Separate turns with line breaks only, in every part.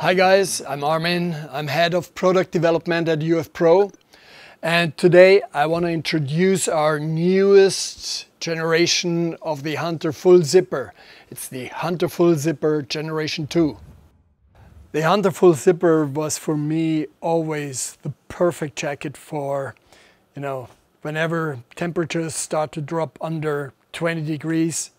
Hi guys, I'm Armin. I'm head of product development at UF Pro. And today I want to introduce our newest generation of the Hunter Full Zipper. It's the Hunter Full Zipper Generation 2. The Hunter Full Zipper was for me always the perfect jacket for, you know, whenever temperatures start to drop under 20 degrees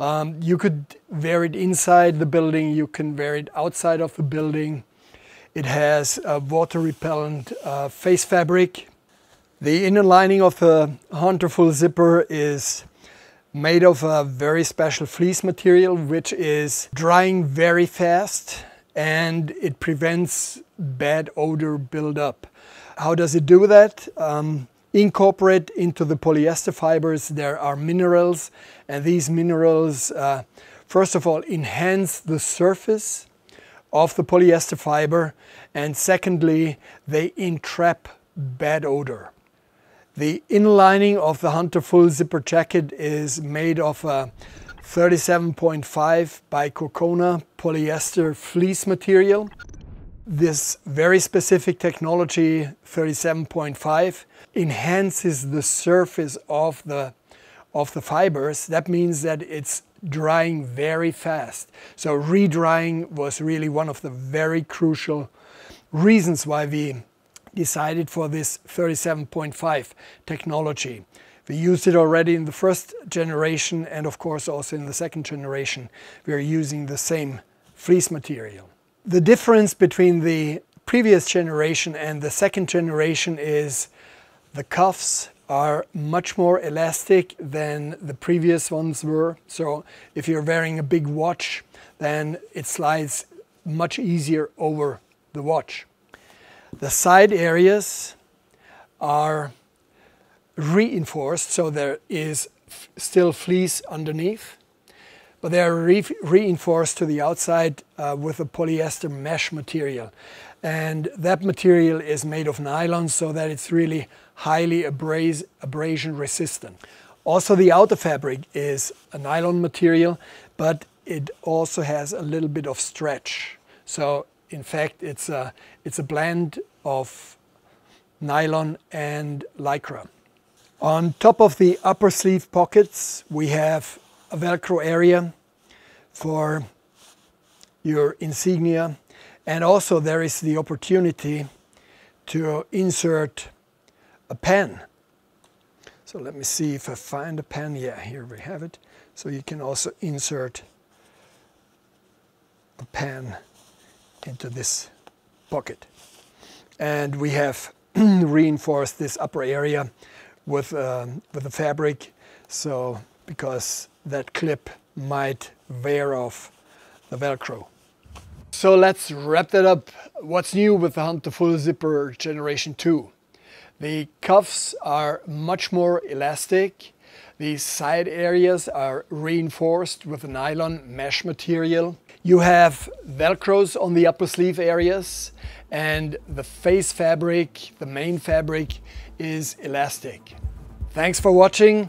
um, you could wear it inside the building, you can wear it outside of the building. It has a water repellent uh, face fabric. The inner lining of the Hunter Full Zipper is made of a very special fleece material which is drying very fast and it prevents bad odor buildup. How does it do that? Um, incorporate into the polyester fibers there are minerals and these minerals uh, first of all enhance the surface of the polyester fiber and secondly they entrap bad odor. The inlining of the Hunter Full Zipper jacket is made of a 37.5 by Cocona polyester fleece material this very specific technology, 37.5, enhances the surface of the, of the fibers. That means that it's drying very fast. So re-drying was really one of the very crucial reasons why we decided for this 37.5 technology. We used it already in the first generation and of course also in the second generation. We are using the same fleece material. The difference between the previous generation and the second generation is the cuffs are much more elastic than the previous ones were. So if you're wearing a big watch, then it slides much easier over the watch. The side areas are reinforced, so there is still fleece underneath but they are re reinforced to the outside uh, with a polyester mesh material. And that material is made of nylon so that it's really highly abras abrasion resistant. Also the outer fabric is a nylon material, but it also has a little bit of stretch. So in fact, it's a, it's a blend of nylon and lycra. On top of the upper sleeve pockets, we have a Velcro area for your insignia. And also there is the opportunity to insert a pen. So let me see if I find a pen. Yeah, here we have it. So you can also insert a pen into this pocket. And we have reinforced this upper area with, uh, with a fabric. So because that clip might wear off the Velcro. So let's wrap that up. What's new with the Hunter Full Zipper Generation 2? The cuffs are much more elastic. The side areas are reinforced with a nylon mesh material. You have Velcros on the upper sleeve areas and the face fabric, the main fabric, is elastic. Thanks for watching.